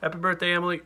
Happy birthday, Emily.